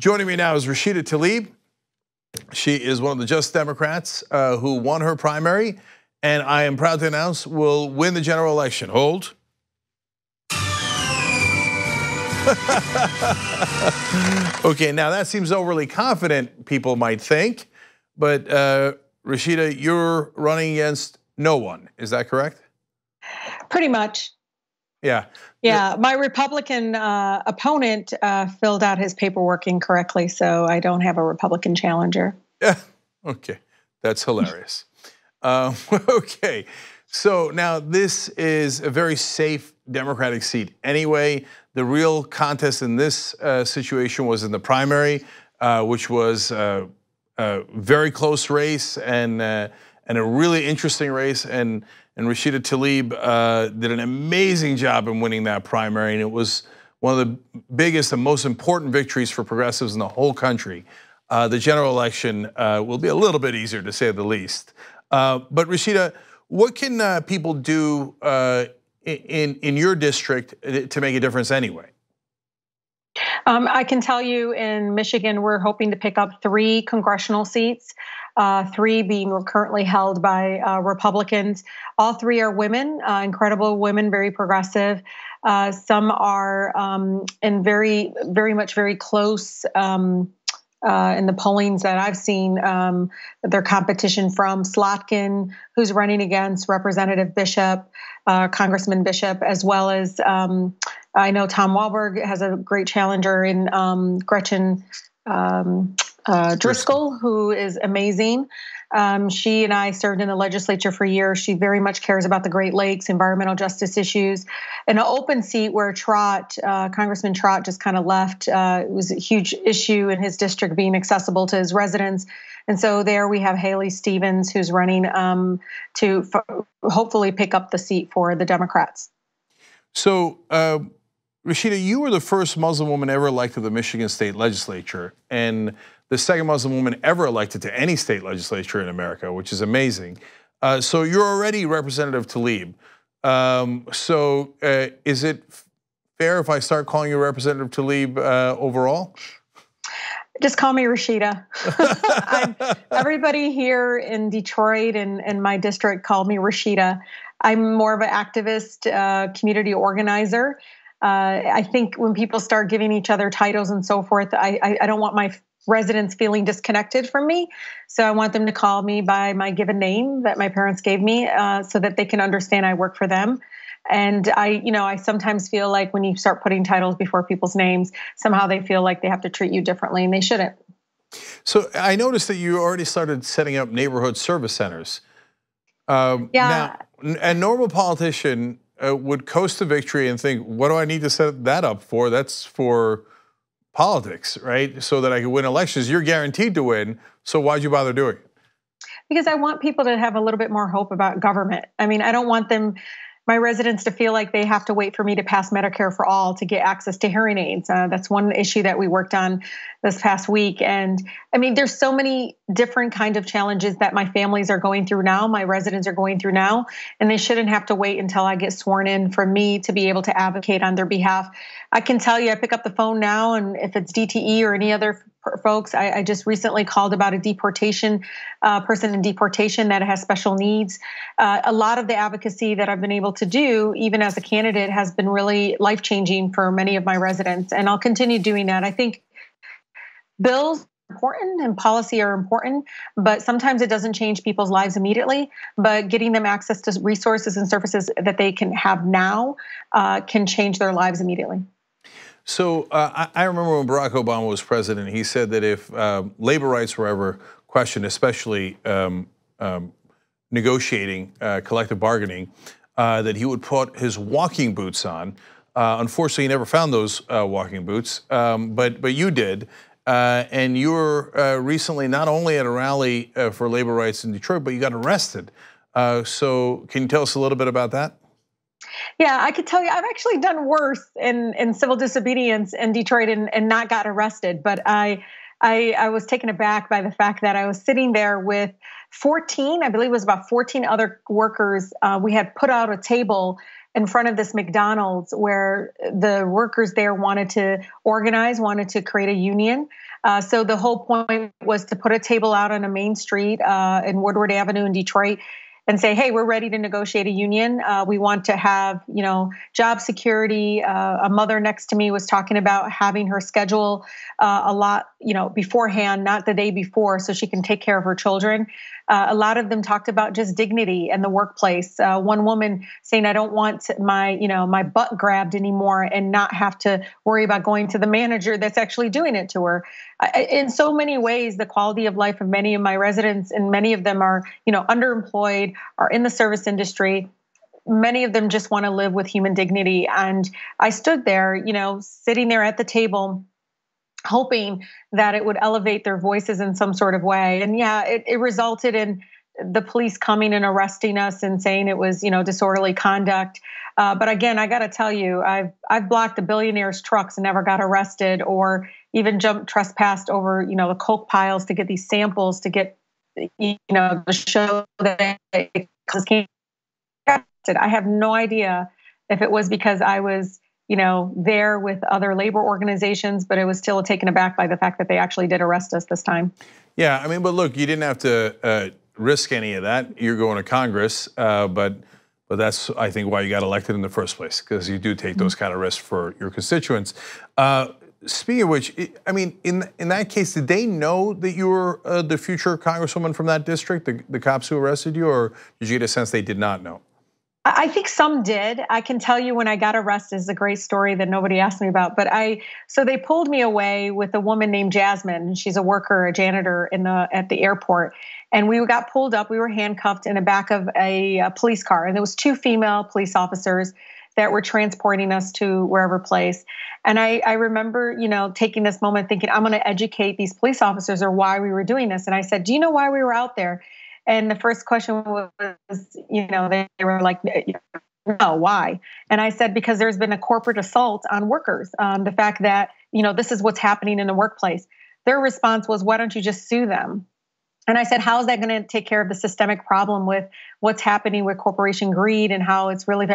Joining me now is Rashida Tlaib. She is one of the Justice Democrats uh, who won her primary, and I am proud to announce will win the general election. Hold. okay, now that seems overly confident, people might think, but uh, Rashida, you're running against no one. Is that correct? Pretty much. Yeah. Yeah, my Republican uh, opponent uh, filled out his paperwork incorrectly, so I don't have a Republican challenger. Yeah. Okay, that's hilarious. um, okay, so now this is a very safe Democratic seat. Anyway, the real contest in this uh, situation was in the primary, uh, which was uh, a very close race and uh, and a really interesting race and and Rashida Tlaib uh, did an amazing job in winning that primary, and it was one of the biggest and most important victories for progressives in the whole country. Uh, the general election uh, will be a little bit easier, to say the least. Uh, but Rashida, what can uh, people do uh, in in your district to make a difference anyway? Um, I can tell you in Michigan, we're hoping to pick up three congressional seats uh, three being currently held by uh, Republicans. All three are women, uh, incredible women, very progressive. Uh, some are um, in very, very much very close. Um, uh, in the pollings that I've seen, um, their competition from Slotkin, who's running against Representative Bishop, uh, Congressman Bishop, as well as um, I know Tom Walberg has a great challenger in um, Gretchen um, uh, Driskell, who is amazing. Um, she and I served in the legislature for years. She very much cares about the Great Lakes, environmental justice issues. In an open seat where Trott, uh, Congressman Trott, just kind of left, uh, it was a huge issue in his district being accessible to his residents. And so there we have Haley Stevens, who's running um, to f- hopefully pick up the seat for the Democrats. So, uh, Rashida, you were the first Muslim woman ever elected to the Michigan State Legislature, and the second Muslim woman ever elected to any state legislature in America, which is amazing. Uh, so you're already Representative Tlaib. Um, so uh, is it fair if I start calling you Representative Tlaib uh, overall? Just call me Rashida. everybody here in Detroit and, and my district called me Rashida. I'm more of an activist, uh, community organizer. Uh, I think when people start giving each other titles and so forth, I, I, I don't want my residents feeling disconnected from me. So I want them to call me by my given name that my parents gave me uh, so that they can understand I work for them. And I, you know, I sometimes feel like when you start putting titles before people's names, somehow they feel like they have to treat you differently and they shouldn't. So I noticed that you already started setting up neighborhood service centers. Um, yeah. Now, a normal politician uh, would coast to victory and think, what do I need to set that up for? That's for politics, right? So that I can win elections. You're guaranteed to win. So why'd you bother doing it? Because I want people to have a little bit more hope about government. I mean, I don't want them my residents to feel like they have to wait for me to pass Medicare for all to get access to hearing aids. Uh, that's one issue that we worked on this past week. And I mean, there's so many different kind of challenges that my families are going through now, my residents are going through now, and they shouldn't have to wait until I get sworn in for me to be able to advocate on their behalf. I can tell you, I pick up the phone now, and if it's DTE or any other folks. I, I, just recently called about a deportation uh, person in deportation that has special needs. Uh, a lot of the advocacy that I've been able to do, even as a candidate, has been really life changing for many of my residents, and I'll continue doing that. I think bills important and policy are important, but sometimes it doesn't change people's lives immediately. But getting them access to resources and services that they can have now uh, can change their lives immediately. So uh, I remember when Barack Obama was president, he said that if uh, labor rights were ever questioned, especially um, um, negotiating uh, collective bargaining, uh, that he would put his walking boots on. Uh, unfortunately, he never found those uh, walking boots, um, but but you did. and you were recently not only at a rally for labor rights in Detroit, but you got arrested. so, can you tell us a little bit about that? Yeah, I could tell you I've actually done worse in, in civil disobedience in Detroit and, and not got arrested. But I, I I was taken aback by the fact that I was sitting there with 14, I believe it was about 14 other workers. Uh, we had put out a table in front of this McDonald's where the workers there wanted to organize, wanted to create a union. Uh, so the whole point was to put a table out on a main street uh, in Woodward Avenue in Detroit and say, hey, we're ready to negotiate a union. Uh, we want to have, you know, job security. Uh, a mother next to me was talking about having her schedule uh, a lot, you know, beforehand, not the day before, so she can take care of her children. Uh, a lot of them talked about just dignity and the workplace. Uh, one woman saying, "I don't want my, you know, my butt grabbed anymore, and not have to worry about going to the manager that's actually doing it to her." I, in so many ways, the quality of life of many of my residents, and many of them are, you know, underemployed, are in the service industry many of them just want to live with human dignity and i stood there you know sitting there at the table hoping that it would elevate their voices in some sort of way. And yeah, it, it resulted in the police coming and arresting us and saying it was, you know, disorderly conduct. Uh, but again, I got to tell you, I've I've blocked the billionaires' trucks and never got arrested, or even jumped trespassed over, you know, the coke piles to get these samples to get, you know, the show that came. I have no idea if it was because I was you know, there with other labor organizations, but it was still taken aback by the fact that they actually did arrest us this time. Yeah, I mean, but look, you didn't have to uh, risk any of that. You're going to Congress, uh, but but that's I think why you got elected in the first place because you do take those mm-hmm. kind of risks for your constituents. Uh, speaking of which, I mean, in in that case, did they know that you were uh, the future congresswoman from that district, the, the cops who arrested you, or did you get a sense they did not know? I think some did. I can tell you when I got arrested is a great story that nobody asked me about. But I so they pulled me away with a woman named Jasmine. She's a worker, a janitor in the at the airport, and we got pulled up. We were handcuffed in the back of a, a police car, and there was two female police officers that were transporting us to wherever place. And I, I remember, you know, taking this moment thinking, I'm going to educate these police officers or why we were doing this. And I said, Do you know why we were out there? And the first question was, you know, they, were like, no, why? And I said, because there's been a corporate assault on workers. Um, the fact that, you know, this is what's happening in the workplace. Their response was, why don't you just sue them? And I said, how is that going to take care of the systemic problem with what's happening with corporation greed and how it's really.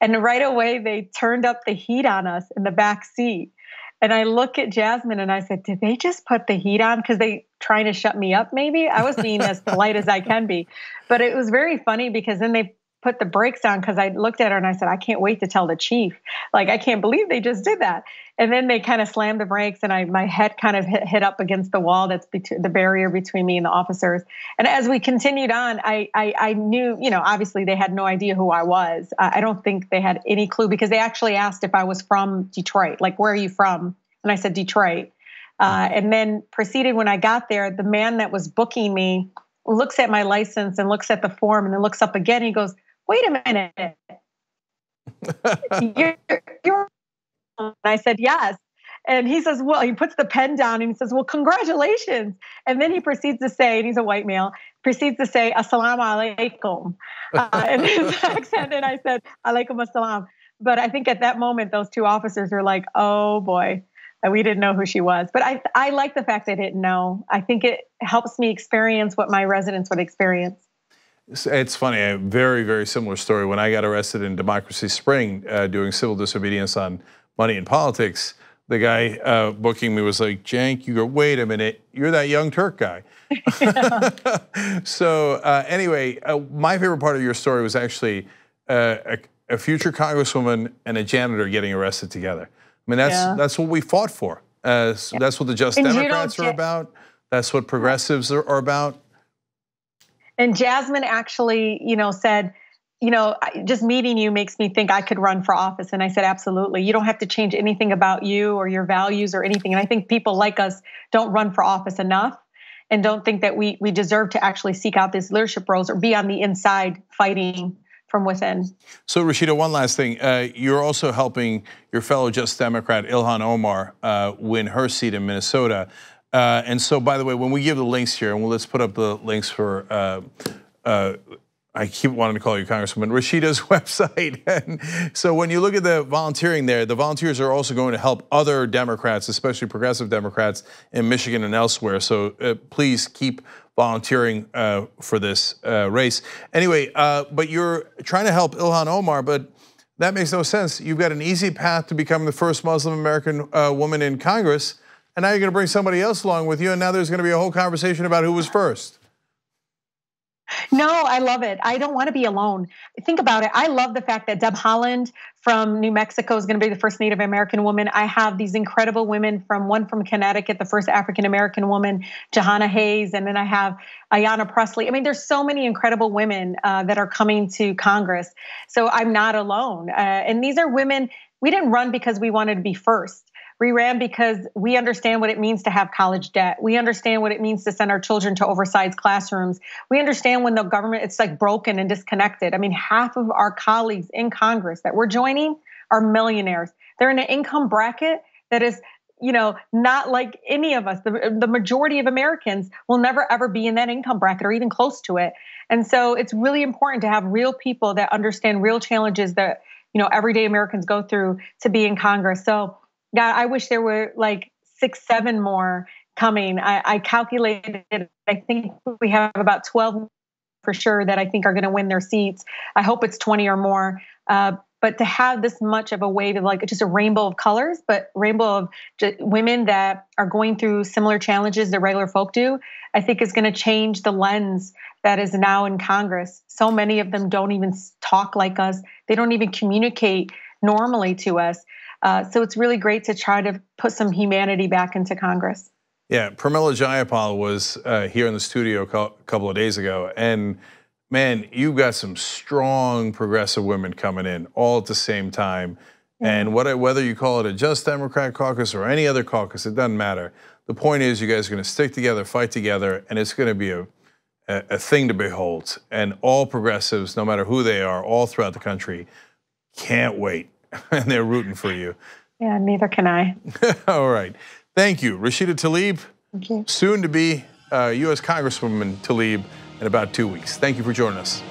And right away, they turned up the heat on us in the back seat. And I look at Jasmine and I said, did they just put the heat on? Because they trying to shut me up, maybe. I was being as polite as I can be. But it was very funny because then they put the brakes on because I looked at her and I said, I can't wait to tell the chief. Like, I can't believe they just did that. And then they kind of slammed the brakes and I my head kind of hit, hit up against the wall that's between the barrier between me and the officers. And as we continued on, I, I, I knew, you know, obviously they had no idea who I was. I don't think they had any clue because they actually asked if I was from Detroit, like, where are you from? And I said, Detroit. Uh, and then proceeded when I got there, the man that was booking me looks at my license and looks at the form and then looks up again. And he goes, wait a minute. you're, you're, and I said, yes. And he says, well, he puts the pen down and he says, well, congratulations. And then he proceeds to say, and he's a white male, proceeds to say, assalamu alaikum uh, in his accent. And I said, alaikum assalam. But I think at that moment, those two officers are like, oh boy, we didn't know who she was. But I, I like the fact they didn't know. I think it helps me experience what my residents would experience. It's funny, a very, very similar story. When I got arrested in Democracy Spring uh, doing civil disobedience on money in politics, the guy uh, booking me was like, Cenk, you go, wait a minute, you're that young Turk guy. so, uh, anyway, uh, my favorite part of your story was actually uh, a, a, future congresswoman and a janitor getting arrested together. I mean, that's, yeah. that's what we fought for. Uh, so yeah. That's what the Justice Democrats are about. That's what progressives are, are about. And Jasmine actually, you know, said, you know, just meeting you makes me think I could run for office. And I said, absolutely. You don't have to change anything about you or your values or anything. And I think people like us don't run for office enough and don't think that we we deserve to actually seek out these leadership roles or be on the inside fighting from within. So, Rashida, one last thing. Uh, you're also helping your fellow Justice Democrat Ilhan Omar uh, win her seat in Minnesota. Uh, and so, by the way, when we give the links here, and let's put up the links for. Uh, uh, I keep wanting to call you Congresswoman, Rashida's website. And so when you look at the volunteering there, the volunteers are also going to help other Democrats, especially progressive Democrats in Michigan and elsewhere. So uh, please keep volunteering for this race. Anyway, but you're trying to help Ilhan Omar, but that makes no sense. You've got an easy path to become the first Muslim American uh, woman in Congress, and now you're going to bring somebody else along with you, and now there's going to be a whole conversation about who was first. No, I love it. I don't want to be alone. Think about it. I love the fact that Deb Haaland from New Mexico is going to be the first Native American woman. I have these incredible women from one from Connecticut, the first African American woman, Jahana Hayes, and then I have Ayanna Pressley. I mean, there's so many incredible women uh, that are coming to Congress. So I'm not alone. Uh, and these are women. We didn't run because we wanted to be first. We ran because we understand what it means to have college debt. We understand what it means to send our children to oversized classrooms. We understand when the government it's like broken and disconnected. I mean, half of our colleagues in Congress that we're joining are millionaires. They're in an income bracket that is you know, not like any of us. The, the majority of Americans will never ever be in that income bracket or even close to it. And so it's really important to have real people that understand real challenges that, you know, everyday Americans go through to be in Congress. So God, I wish there were like six, seven more coming. I, I calculated, I think we have about 12 for sure that I think are going to win their seats. I hope it's 20 or more. Uh, but to have this much of a wave of like just a rainbow of colors, but rainbow of women that are going through similar challenges that regular folk do, I think is going to change the lens that is now in Congress. So many of them don't even talk like us. They don't even communicate normally to us. Uh, so it's really great to try to put some humanity back into Congress. Yeah, Pramila Jayapal was uh, here in the studio a couple of days ago, and man, you've got some strong progressive women coming in all at the same time. And what, whether you call it a Justice Democrat caucus or any other caucus, it doesn't matter. The point is, you guys are going to stick together, fight together, and it's going to be a, a, a thing to behold. And all progressives, no matter who they are, all throughout the country, can't wait and they're rooting for you. Yeah, neither can I. All right. Thank you. Rashida Tlaib, Thank soon to be uh, U.S. Congresswoman Tlaib in about two weeks. Thank you for joining us.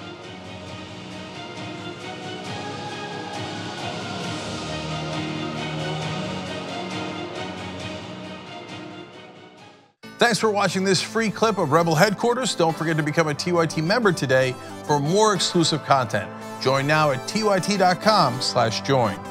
Thanks for watching this free clip of Rebel Headquarters. Don't forget to become a TYT member today for more exclusive content. Join now at tyt.com/join.